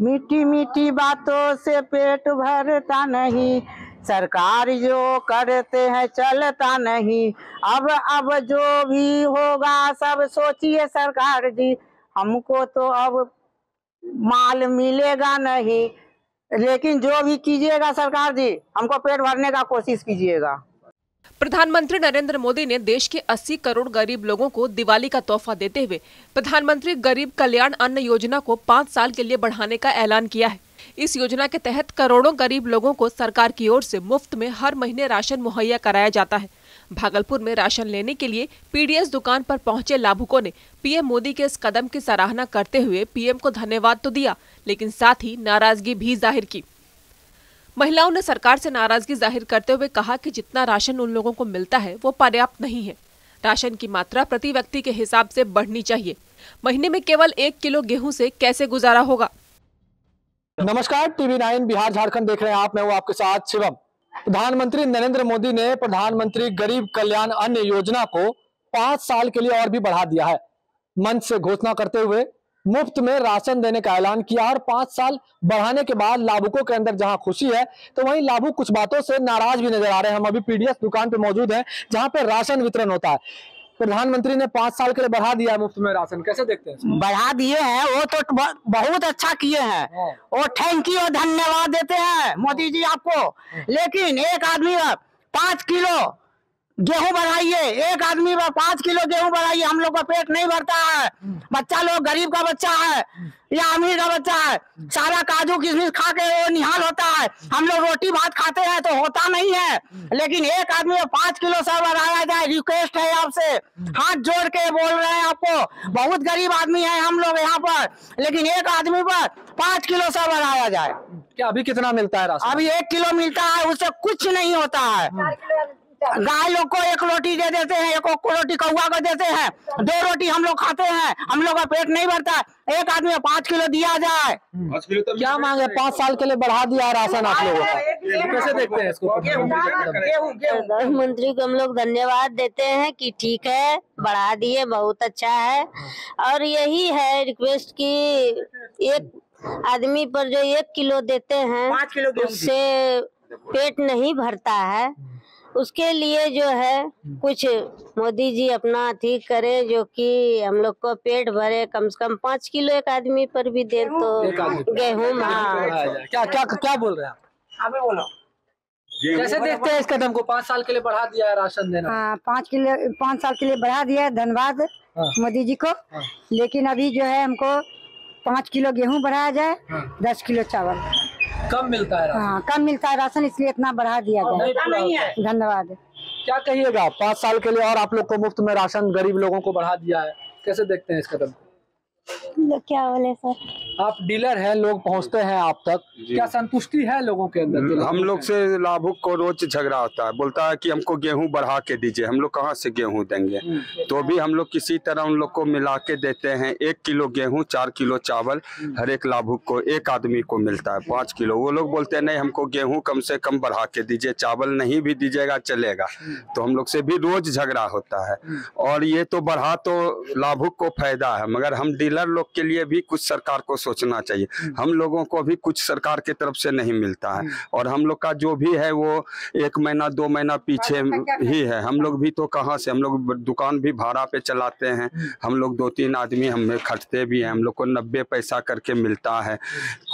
मीठी मीठी बातों से पेट भरता नहीं। सरकार जो करते हैं, चलता नहीं। अब अब जो भी होगा, सब सोचिए सरकार जी। हमको तो अब माल मिलेगा नहीं। लेकिन जो भी कीजिएगा सरकार जी, हमको पेट भरने का कोशिश कीजिएगा। प्रधानमंत्री नरेंद्र मोदी ने देश के 80 करोड़ गरीब लोगों को दिवाली का तोहफा देते हुए प्रधानमंत्री गरीब कल्याण अन्न योजना को पाँच साल के लिए बढ़ाने का ऐलान किया है। इस योजना के तहत करोड़ों गरीब लोगों को सरकार की ओर से मुफ़्त में हर महीने राशन मुहैया कराया जाता है। भागलपुर में राशन लेने के लिए पीडीएस दुकान पर पहुँचे लाभुकों ने पीएम मोदी के इस कदम की सराहना करते हुए पीएम को धन्यवाद तो दिया, लेकिन साथ ही नाराज़गी भी ज़ाहिर की। महिलाओं ने सरकार से नाराज़गी ज़ाहिर करते हुए कहा कि जितना राशन उन लोगों को मिलता है, वो पर्याप्त नहीं है। राशन की मात्रा प्रति व्यक्ति के हिसाब से बढ़नी चाहिए। महीने में केवल एक किलो गेहूँ से कैसे गुजारा होगा? नमस्कार, टीवी नाइन बिहार झारखंड देख रहे हैं आप, मैं हूँ आपके साथ शिवम। प्रधानमंत्री नरेंद्र मोदी ने प्रधानमंत्री गरीब कल्याण अन्न योजना को पाँच साल के लिए और भी बढ़ा दिया है। मंच से घोषणा करते हुए मुफ़्त में राशन देने का ऐलान किया और पाँच साल बढ़ाने के बाद लाभुकों के अंदर जहाँ खुशी है तो वहीं लाभुक कुछ बातों से नाराज़ भी नज़र आ रहे हैं। हम अभी पीडीएस दुकान पे मौजूद हैं जहाँ पे राशन वितरण होता है। प्रधानमंत्री ने पाँच साल के लिए बढ़ा दिया है मुफ़्त में राशन। कैसे देखते हैं बढ़ा दिए हैं वो तो बहुत अच्छा किए हैं। हाँ। वो थैंक यू धन्यवाद देते हैं मोदी जी आपको। लेकिन एक आदमी पाँच किलो गेहूँ बढ़ाइए। एक आदमी पर पाँच किलो गेहूँ बढ़ाइए। हम लोग का पेट नहीं भरता है। बच्चा लोग गरीब का बच्चा है या अमीर का बच्चा है। सारा काजू किशमिश खा के वो निहाल होता है। हम लोग रोटी भात खाते हैं तो होता नहीं है। लेकिन एक आदमी पर पाँच किलो सब बढ़ाया जाए रिक्वेस्ट है आपसे। हाथ जोड़ के बोल रहे हैं आपको। बहुत गरीब आदमी है हम लोग यहाँ पर। लेकिन एक आदमी पर पाँच किलो सब बढ़ाया जाए। क्या अभी कितना मिलता है अभी एक किलो मिलता है उससे कुछ नहीं होता है। गाय लोग को एक रोटी दे देते हैं एक रोटी कौआ को देते हैं दो रोटी हम लोग खाते हैं हम लोग का पेट नहीं भरता एक आदमी को पाँच किलो दिया जाए। क्या मांगे? पाँच साल के लिए बढ़ा दिया राशन आप लोगों का। कैसे देखते हैं इसको? को हम लोग धन्यवाद देते हैं कि ठीक है बढ़ा दिए बहुत अच्छा है। और यही है रिक्वेस्ट कि एक आदमी पर जो एक किलो देते हैं किलो उससे पेट नहीं भरता है। उसके लिए जो है कुछ मोदी जी अपना ठीक करे जो कि हम लोग को पेट भरे कम से कम पाँच किलो एक आदमी पर भी दे तो। गेहूँ हाँ। बढ़ाया क्या क्या क्या बोल रहे हैं आप? बोलो। कैसे देखते हैं इस कदम को? पाँच साल के लिए बढ़ा दिया है राशन देना। हाँ पाँच किलो पाँच साल के लिए बढ़ा दिया है धन्यवाद हाँ। मोदी जी को। लेकिन अभी जो है हमको पाँच किलो गेहूँ बढ़ाया जाए हाँ। दस किलो चावल। कम मिलता है हाँ कम मिलता है राशन इसलिए इतना बढ़ा दिया गया। धन्यवाद। क्या कहिएगा पाँच साल के लिए और आप लोग को मुफ़्त में राशन गरीब लोगों को बढ़ा दिया है। कैसे देखते हैं इस कदम क्या बोले सर? आप डीलर हैं लोग पहुँचते हैं आप तक। क्या संतुष्टि है लोगों के अंदर? हम लोग से लाभुक को रोज झगड़ा होता है। बोलता है कि हमको गेहूँ बढ़ा के दीजिए हम लोग कहाँ से गेहूँ देंगे? तो भी हम लोग किसी तरह उन लोग को मिला के देते हैं। एक किलो गेहूँ चार किलो चावल हर एक लाभुक को एक आदमी को मिलता है पाँच किलो। वो लोग बोलते हैं नहीं हमको गेहूँ कम से कम बढ़ा के दीजिए चावल नहीं भी दीजिएगा चलेगा। तो हम लोग से भी रोज झगड़ा होता है। और ये तो बढ़ा तो लाभुक को फ़ायदा है मगर हम डीलर लोग के लिए भी कुछ सरकार को सोचना चाहिए। हम लोगों को भी कुछ सरकार के तरफ़ से नहीं मिलता है। और हम लोग का जो भी है वो एक महीना दो महीना पीछे ही है? हम लोग भी तो कहाँ से हम लोग दुकान भी भाड़ा पे चलाते हैं। हम लोग दो तीन आदमी हमें खटते भी हैं। हम लोग को नब्बे पैसा करके मिलता है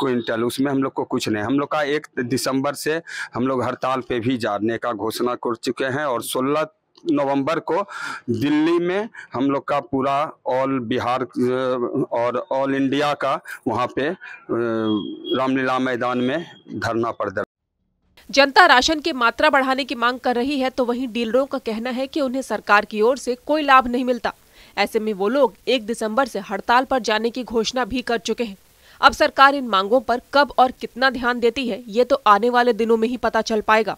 क्विंटल। उसमें हम लोग को कुछ नहीं। हम लोग का एक दिसंबर से हम लोग हड़ताल पे भी जाने का घोषणा कर चुके हैं और सोलह नवंबर को दिल्ली में हम लोग का पूरा ऑल बिहार, और ऑल इंडिया का वहाँ पे रामलीला मैदान में धरना प्रदर्शन जनता राशन की मात्रा बढ़ाने की मांग कर रही है तो वहीं डीलरों का कहना है कि उन्हें सरकार की ओर से कोई लाभ नहीं मिलता। ऐसे में वो लोग एक दिसंबर से हड़ताल पर जाने की घोषणा भी कर चुके हैं। अब सरकार इन मांगों पर कब और कितना ध्यान देती है, ये तो आने वाले दिनों में ही पता चल पाएगा।